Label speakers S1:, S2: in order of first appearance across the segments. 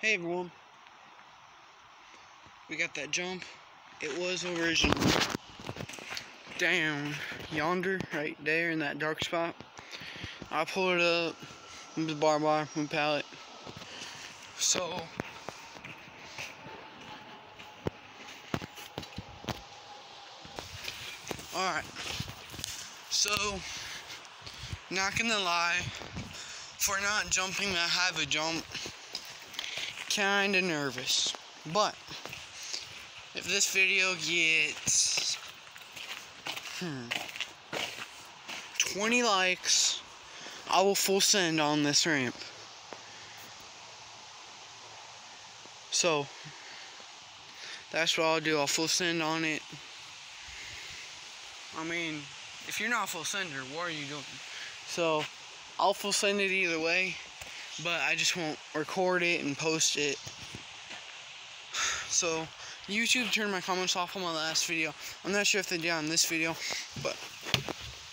S1: Hey everyone. We got that jump. It was original. Down yonder, right there in that dark spot. I pulled it up with the bar bar, with pallet. So Alright. So not gonna lie, for not jumping that high of a jump, kinda nervous. But if this video gets hmm, 20 likes, I will full send on this ramp. So that's what I'll do. I'll full send on it. I mean, if you're not full sender, what are you doing? So I'll full send it either way, but I just won't record it and post it. So YouTube turned my comments off on my last video. I'm not sure if they did on this video, but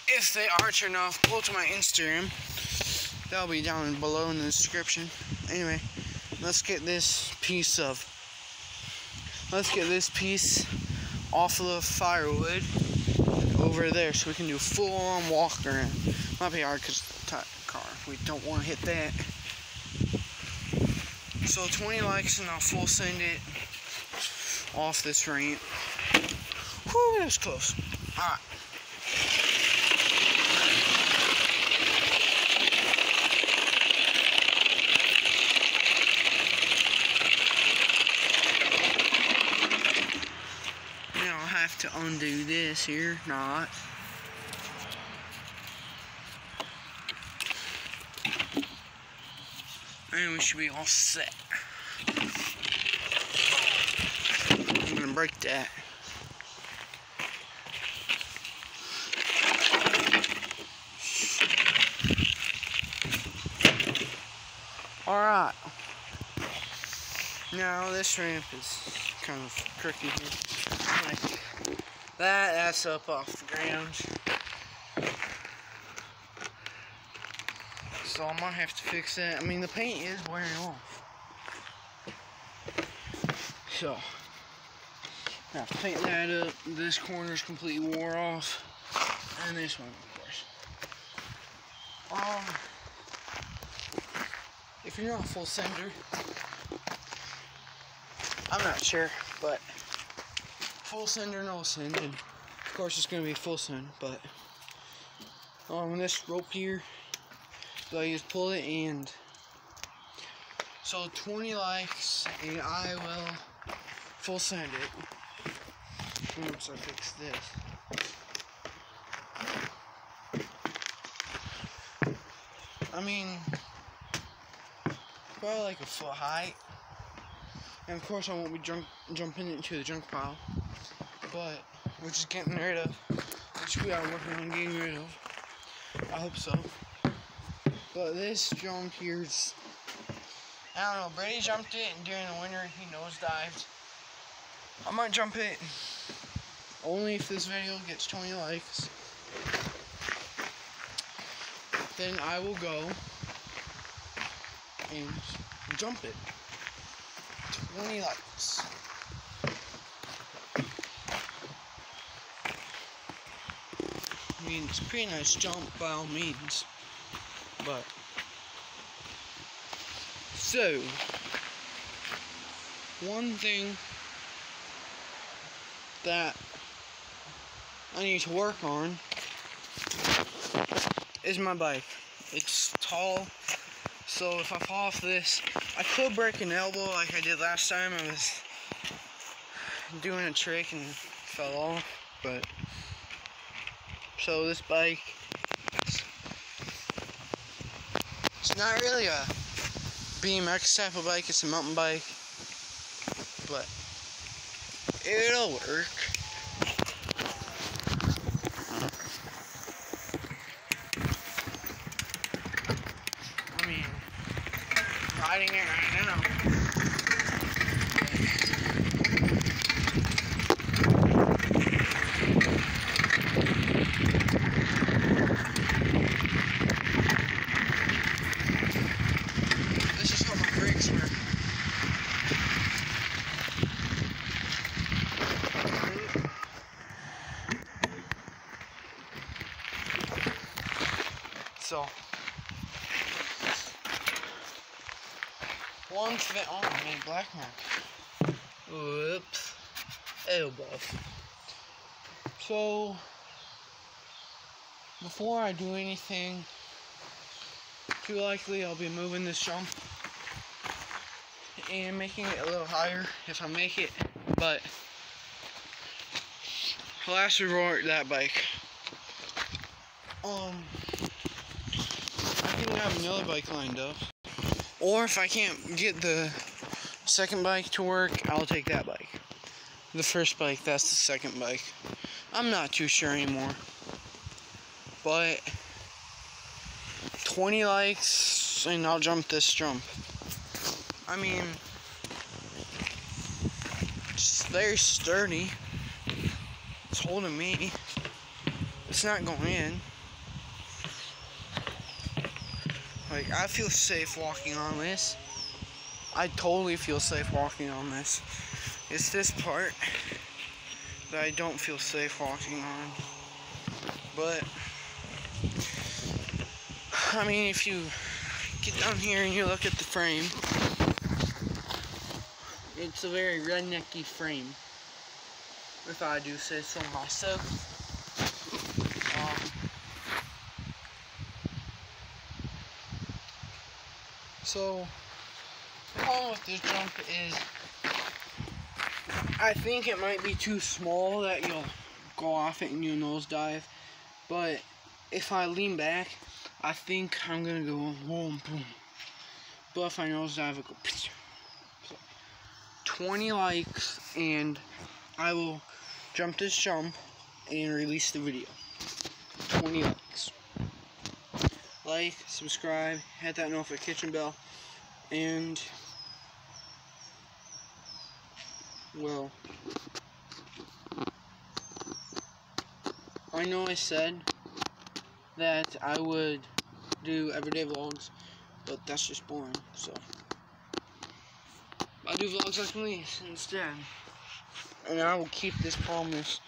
S1: if they are turned off, go to my Instagram. That'll be down below in the description. Anyway, let's get this piece of let's get this piece off of the firewood over there so we can do full on walk around. Might be hard because car. We don't want to hit that. So 20 likes and I'll full send it off this ramp. Whew, that was close. Alright. Now I'll have to undo this here, not. And we should be all set. I'm gonna break that. Alright. Now this ramp is kind of crooked here. Like that, that's up off the ground. So I might have to fix that. I mean the paint is wearing off. So I to paint that up. This corner's completely wore off. And this one of course. Um if you're not full sender, I'm not sure, but full sender, no send, and of course it's gonna be full send, but um this rope here, so I just pull it and so 20 likes and I will full send it once I fix this. I mean, probably like a foot high. And of course I won't be jump, jumping into the junk pile. But we're just getting rid of, which we are working on getting rid of. I hope so. But this jump here's, I don't know, Brady jumped it and during the winter he nosedived. I might jump it only if this video gets 20 likes. Then I will go and jump it. 20 likes. I mean, it's a pretty nice jump by all means. But, so, one thing that I need to work on is my bike. It's tall, so if I fall off this, I could break an elbow like I did last time. I was doing a trick and fell off, but so this bike, it's, not really a BMX type of bike. It's a mountain bike, but it'll work. So one thing. Oh, I made black mark. Whoops. Elbow. So before I do anything, too likely I'll be moving this jump and making it a little higher if I make it. But last resort, that bike. Um can have another bike lined up. Or if I can't get the second bike to work, I'll take that bike. The first bike, that's the second bike. I'm not too sure anymore. But 20 likes and I'll jump this jump. I mean, it's very sturdy. It's holding me. It's not going in. Like, I feel safe walking on this. I totally feel safe walking on this. It's this part that I don't feel safe walking on. But, I mean, if you get down here and you look at the frame, it's a very rednecky frame, if I do say so myself. Um, So, the problem with this jump is I think it might be too small that you'll go off it and you nosedive. But if I lean back, I think I'm gonna go boom boom. But if I nosedive, it go. So, 20 likes and I will jump this jump and release the video. 20 likes like, subscribe, hit that notification bell, and, well, I know I said that I would do everyday vlogs, but that's just boring, so, I'll do vlogs like this instead, and I will keep this promise,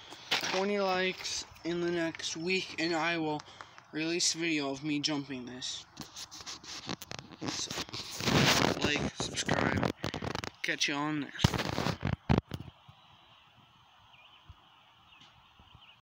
S1: 20 likes in the next week, and I will release video of me jumping this. So, like, subscribe, catch you on next.